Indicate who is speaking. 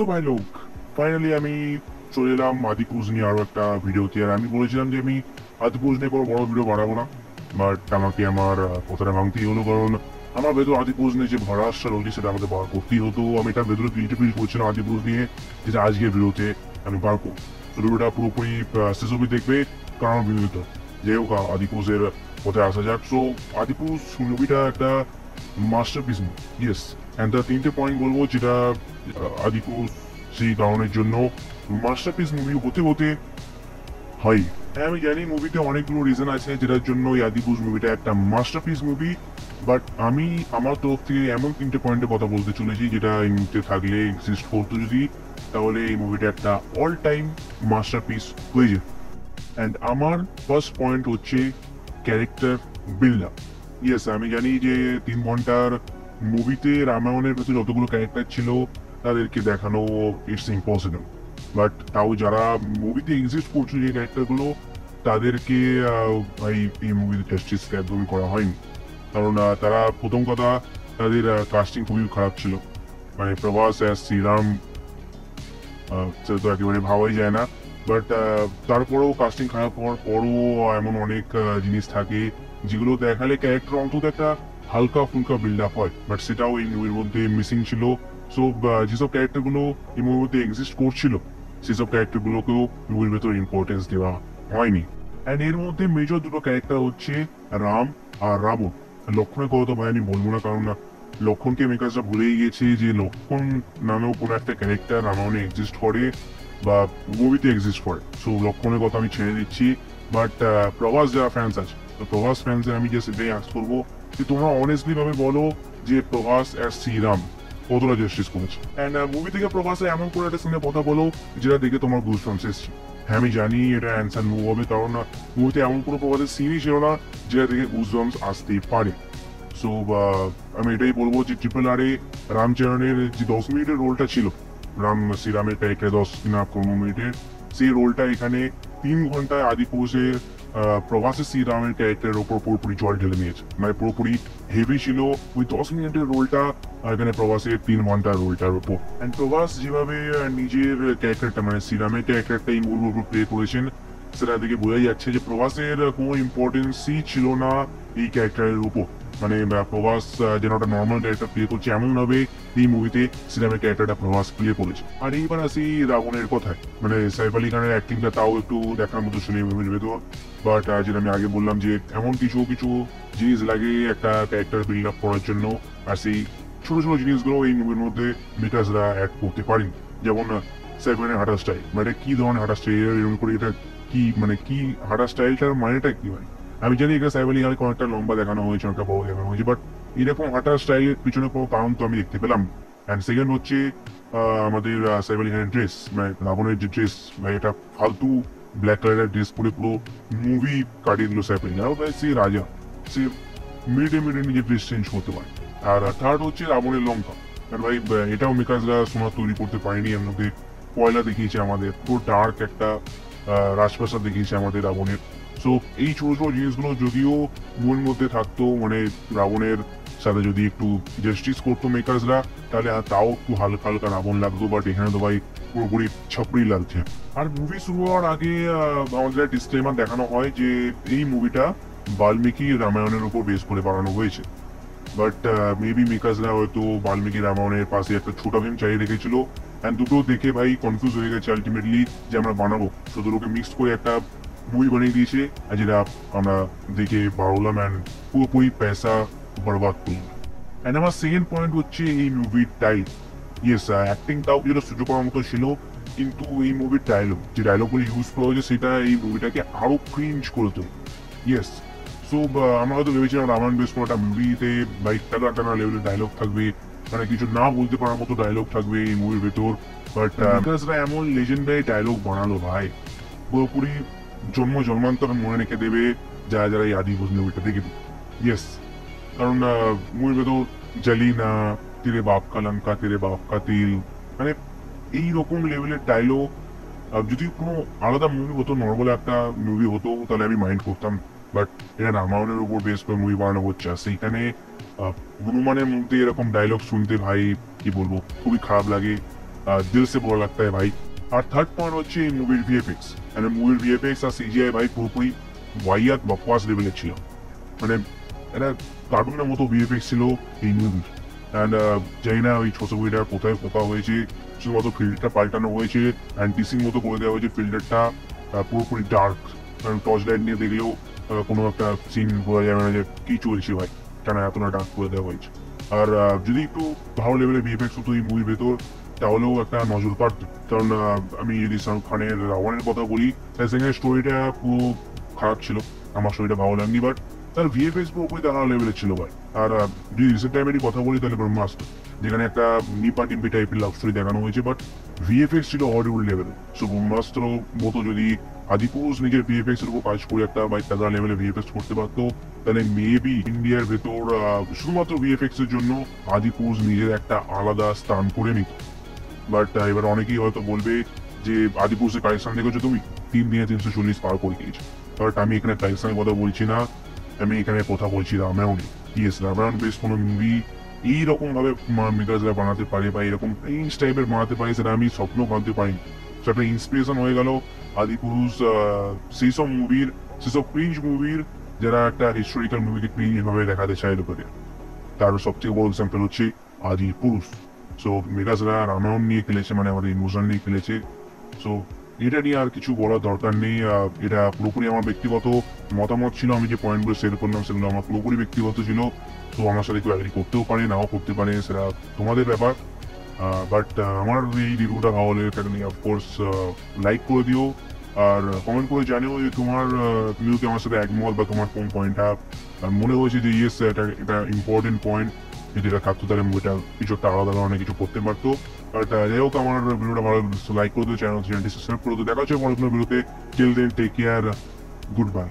Speaker 1: So ভাই লোক finally আমি চলে এলাম আদিপুজ নিয়ে আরও একটা ভিডিওতে আর আমি বলেছিলাম যে, আমি আদিপুজ নিয়ে কোনো বড় ভিডিও বানাবো না। বাট আমাকে আমার কথাটা ভাঙতেই হলো, কারণ আমার ভেতর আদিপুজ নিয়ে যে ভরাসটা রয়েছে, সেটা আমাকে বার করতেই হতো। আমি এটা ভেতরে ফিল করছিলাম আদিপুজ নিয়ে, যেটা আজকের ভিডিওতে আমি বার করব। ভিডিওটা পুরোপুরি শেষ অব্দি দেখবে, কারণ বিনোদিত। যাই হোক আদিপুজের পথে আসা যাক। সো আদিপুজ মুভিটা একটা মাস্টারপিস ইয়েস অ্যান্ড দ্য তিনটে পয়েন্ট বলব যেটা আদিপুর সেই কারণের জন্য মাস্টারপিস মুভি হতে হতে হয়। হ্যাঁ আমি জানি মুভিতে অনেকগুলো রিজন আছে যেটার জন্য এই আদিপুর মুভিটা একটা মাস্টারপিস মুভি বাট আমি আমার তরফ থেকে এমন তিনটে পয়েন্টে কথা বলতে চলেছি যেটা এই মুভিতে থাকলে এক্সিস্ট করতো যদি, তাহলে এই মুভিটা একটা অল টাইম মাস্টারপিস হয়ে যেত। অ্যান্ড আমার ফার্স্ট পয়েন্ট হচ্ছে ক্যারেক্টার বিল্ড আপ ইয়েস আমি জানি যে তিন ঘণ্টার মুভিতে রামায়ণের ভেতরে যতগুলো ক্যারেক্টার ছিল তাদেরকে দেখানো ইটস ইম্পসিবল বাট তাও যারা মুভিতে এক্সিস্ট করছে যে ক্যারেক্টারগুলো তাদেরকে আহ, এই মুভিতে জাস্টিস একদমই করা হয়নি। কারণ তারা প্রথম কথা তাদের কাস্টিং খুবই খারাপ ছিল। মানে প্রভাস অ্যাজ শ্রীরাম তো একেবারে ভাবাই যায় না। বাট তারপরেও কাস্টিং খারাপ হওয়ার পরও এমন অনেক জিনিস থাকে যেগুলো দেখালে ক্যারেক্টার অন্তত একটা হালকা ফুলকা বিল্ড আপ হয়। বাট সেটাও এই মুভির মধ্যে মিসিং ছিল। সো যেসব ক্যারেক্টারগুলো এই মুভির মধ্যে এক্সিস্ট করছিল, সেসব ক্যারেক্টারগুলোকেও মুভির ভেতর ইম্পর্টেন্স দেওয়া হয়নি। অ্যান্ড এর মধ্যে মেজর দুটো ক্যারেক্টার হচ্ছে রাম আর রাবণ। লক্ষণের কথা তো ভাই আমি বলব না, কারণ না লক্ষণকে মেকার্সরা ভুলেই গেছে যে লক্ষণ নামেও কোনো একটা ক্যারেক্টার রামায়ণে এক্সিস্ট করে। বা মুভিতে এক্সিস্ট করে। সো লক্ষণের কথা আমি ছেড়ে দিচ্ছি বাট প্রভাস যারা ফ্যান্স আছে, তো প্রভাস ফ্যান্সের আমি জাস্ট এটাই আস করব যে তোমরা অনেস্টলি ভাবে বলো যে প্রভাস অ্যাজ শ্রীরাম কতটা জাস্টিস করেছে। অ্যান্ড মুভি থেকে প্রভাসে এমন করে একটা সিনে কথা বলো যেটা দেখে তোমার গুজবাম্স এসছে। হ্যাঁ আমি জানি এটা অ্যান্সার মুভ হবে, কারণ মুভিতে এমন কোনো প্রভাসের সিনই ছিল না যেটা দেখে গুজবাম্স আসতেই পারে। সো আমি এটাই বলব যে ট্রিপল আর রামচরণের যে দশ মিনিটের রোলটা ছিল রাম শ্রীরামের ক্যারেক্টার দশ না পনেরো মিনিটের সেই রোলটা এখানে তিন ঘন্টায় আদি পৌঁছে প্রভাসের শ্রীরামের ক্যারেক্টারের ওপর পুরোপুরি জল ঢেলে নিয়েছে। মানে পুরোপুরি হেভি ছিল। ওই দশ মিনিটের রোলটা এখানে প্রভাসের তিন ঘণ্টার রোলটার ওপর। অ্যান্ড প্রভাস যেভাবে নিজের ক্যারেক্টারটা মানে শ্রীরামের ক্যারেক্টারটা এই মুভির উপর প্লে করেছেন, সেটা থেকে বোঝাই যাচ্ছে যে প্রভাসের কোনো ইম্পর্টেন্সই ছিল না এই ক্যারেক্টারের উপর। মানে প্রভাস যেন একটা নর্মাল ক্যারেক্টার প্লে করছে এমন ভাবে এই মুভিতে সিনেমার ক্যারেক্টারটা প্রভাস প্লে করেছে। আর এইবার আসি রাবণের কথায়। মানে সাইফ আলী খানের অ্যাক্টিংটা তাও একটু দেখার মতো শুনে মুভির ভেতর বাট যেটা আমি আগে বললাম যে, এমন কিছু কিছু জিনিস লাগে একটা ক্যারেক্টার বিল্ড আপ করার জন্য। আর সেই ছোট ছোট জিনিসগুলো এই মুভির মধ্যে মেকার্সরা অ্যাড করতে পারেনি। যেমন সাইফ খানের হাঁটা স্টাইল মানে কি ধরনের হাঁটা স্টাইল এরকম করে এটা কি মানে কি হাঁটা স্টাইলটার মানেটা কি হয়? আমি জানি এখানে সাইব আলী অনেকটা লম্বা দেখানো হয়েছে অনেকটা বড় দেখানো হয়েছে বাট এরকম হাঁটার স্টাইলের পিছনে কোনো কারণ তো আমি দেখতে পেলাম। অ্যান্ড সেকেন্ড হচ্ছে আমাদের ড্রেস মানে রাবণের যে ড্রেস মানে এটা ফালতু ব্ল্যাক কালারের ড্রেস পরে পুরো মুভি কাটিয়ে দিল সাইব আলী খান সে রাজা, সে মিনিটে মিনিটে নিজের ড্রেস চেঞ্জ করতে পারে। আর থার্ড হচ্ছে রাবণের লঙ্কা। কারণ ভাই এটাও মেকার্সরা সোনা তৈরি করতে পারেনি, এর মধ্যে কয়লা দেখিয়েছে আমাদের। পুরো ডার্ক একটা রাজপ্রাসাদ দেখিয়েছে আমাদের রাবণের। সো এই ছোট ছোট জিনিসগুলো যদিও মনের মধ্যে থাকতো মানে রাবণের সাথে যদি একটু জাস্টিস করতো মেকার্সরা তাহলে তাও একটু হালকা হালকা রাবণ লাগতো বাট এখানে তো ভাই পুরোপুরি ছাপড়ি লাগছে। আর মুভি শুরু হওয়ার আগে আমাদের ডিসক্লেমার দেখানো হয় যে এই মুভিটা বাল্মীকি রামায়ণের উপর বেস করে বানানো হয়েছে। বাট মেবি মেকার্সরা হয়তো বাল্মীকি রামায়ণের পাশে একটা ছোট ফিল্ম চালিয়ে রেখেছিল। অ্যান্ড দুটো দেখে ভাই কনফিউজ হয়ে গেছে আলটিমেটলি যে আমরা বানাবো। তো দুটোকে মিক্স করে একটা মুভি বানিয়ে দিয়েছে, আর যেটা আমরা দেখে বাড়লাম অ্যান্ড পুরোপুরি পয়সা বরবাদ করলাম। অ্যান্ড আমার সেকেন্ড পয়েন্ট হচ্ছে এই মুভির টাইপ ইয়েস অ্যাক্টিং তাও কিছুটা সুযোগ করার মতো ছিল, কিন্তু এই মুভির ডায়লগ যে ডায়লগগুলো ইউজ করা হয়েছে, সেটা এই মুভিটাকে আরও ক্রিঞ্জ করে তোলে। ইয়েস সো আমরা হয়তো ভেবেছিলাম রামায়ণ বেশ কোনো একটা মুভিতে বা টানা টানা লেভেলের ডায়লগ থাকবে মানে কিছু না বলতে পারার মতো ডায়লগ থাকবে এই মুভির ভেতর। বাট বিকজরা এমন লেজেন্ডারি ডায়লগ বানালো ভাই। পুরোপুরি জন্ম জন্মান্তর মনে রেখে দেবে যারা যারা এই আদি বুঝ মুভিটা দেখে ইয়েস কারণ মুভির ভেতর জালি না তেরে বাপ কা লঙ্কা, তেরে বাপ কা তিল মানে এই রকম লেভেলের ডায়লগ যদি কোনো আলাদা মুভি হতো নর্মাল একটা মুভি হতো, তাহলে আমি মাইন্ড করতাম। বাট এটা রামায়ণের উপর বেস করে মুভি বানানো হচ্ছে। সেইখানে হনুমানের মধ্যে এরকম ডায়লগ শুনতে ভাই, কি বলব, খুবই খারাপ লাগে। দিল সে বড় লাগতা है ভাই। আর থার্ড পয়েন্ট হচ্ছে এই মুভির ভিএফএক্স মানে মুভির ভিএফএক্স আর সিজিআই ভাই পুরোপুরি ওয়াইয়াত বকওয়াস লেভেলের ছিল। মানে এটা কার্টুনের মতো ভিএফএক্স ছিল এই মুভির অ্যান্ড জানি না ওই ছোট বইটা কোথায় পোকা হয়েছে, শুধুমাত্র ফিল্ডটা পাল্টানো হয়েছে অ্যান্ড ডিসিং মতো করে দেওয়া হয়েছে ফিল্ডারটা পুরোপুরি ডার্ক কারণ টর্চ লাইট নিয়ে দেখলেও কোনো একটা সিন বোঝা যাবে না যে কি চলছে ভাই। কেন এতটা ডাক করে দেওয়া হয়েছে। আর যদি একটু ভালো লেভেলের ভিএফএক্স হতো এই মুভির ভেতর, তাহলেও একটা নজর পারত কারণ আমি যদি শাহরুখ খানের রাওয়ানের কথা বলি সেখানে স্টোরিটা পুরো খারাপ ছিল। আমার স্টোরিটা ভালো লাগনি বাট তার ভিএফএক্স পুরোপুরি দাঁড়ানো লেভেলের ছিল ভাই আর যদি রিসেন্ট টাইমেরই কথা বলি তাহলে ব্রহ্মাস্ত্র, যেখানে একটা নিপা টিম্পি টাইপের লাভ স্টোরি দেখানো হয়েছে বাট ভিএফএক্স ছিল হলিউড লেভেল সো ব্রহ্মাস্ত্র মতো যদি আদিপুরুষ নিজের ভিএফএক্স এর উপর কাজ করে একটা বাইক তাগা লেভেলে ভিএফএক্স করতে পারতো, তাহলে মেবি ইন্ডিয়ার ভেতর শুধুমাত্র ভিএফএক্স এর জন্য আদিপুরুষ নিজের একটা আলাদা স্থান করে নিত। বাট এবার অনেকেই হয়তো বলবে যে আদিপুরুষের কালেকশন দেখেছ তুমি? তিন দিনে তিনশো চল্লিশ পার করে দিয়েছে। বাট আমি এখানে কালেকশনের কথা বলছি না, আমি এখানে কথা বলছি রামায়ণে ইয়েস রামায়ণ বেশ কোনো মুভি এইরকম ভাবে মেকার্সরা বানাতে পারে বা এরকম প্রিন্স টাইপের বানাতে পারে সেটা আমি স্বপ্ন ভাবতে পারিনি। একটা ইন্সপিরেশন হয়ে গেল আদিপুরুষ সেই সব মুভির সেসব প্রিন্স মুভির যারা একটা হিস্টোরিক্যাল মুভিকে ভাবে দেখাতে চায় লোকেদের। তার সবথেকে বড় এক্সাম্পল হচ্ছে আদি পুরুষ। সো মেগাসরা রামায়ণ নিয়ে খেলেছে মানে আমাদের ইমোশন নিয়ে খেলেছে সো এটা নিয়ে আর কিছু বলার দরকার নেই এটা পুরোপুরি আমার ব্যক্তিগত মতামত ছিল, আমি যে পয়েন্টগুলো শেয়ার করলাম সেগুলো আমার পুরোপুরি ব্যক্তিগত ছিল। তো আমার সাথে কেউ অ্যাগ্রি করতেও পারে, নাও করতে পারে, সেটা তোমাদের ব্যাপার। বাট আমার এই রিভিউটা ভালো লেগে থাকলে অফকোর্স লাইক করে দিও। আর কমেন্ট করে জানিও যে তোমার তুমিও কি আমার সাথে একমত বা তোমার কোন পয়েন্টটা মনে হয়েছে যে ইয়েস এটা এটা ইম্পর্টেন্ট পয়েন্ট যদি এটা থাকতো তাহলে মুভিটা কিছু একটা আলাদা ধরনের কিছু করতে পারতো। হোক আমার ভিডিওটা ভালো লাইক করে দিও চ্যানেল চ্যানেলটি সাবস্ক্রাইব করে দিও দেখা হচ্ছে ভিডিওতে টেক কেয়ার গুড বাই